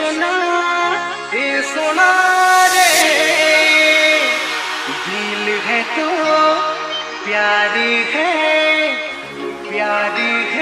सुना ए सुना रे। दिल है तो प्यारी है प्यारी है।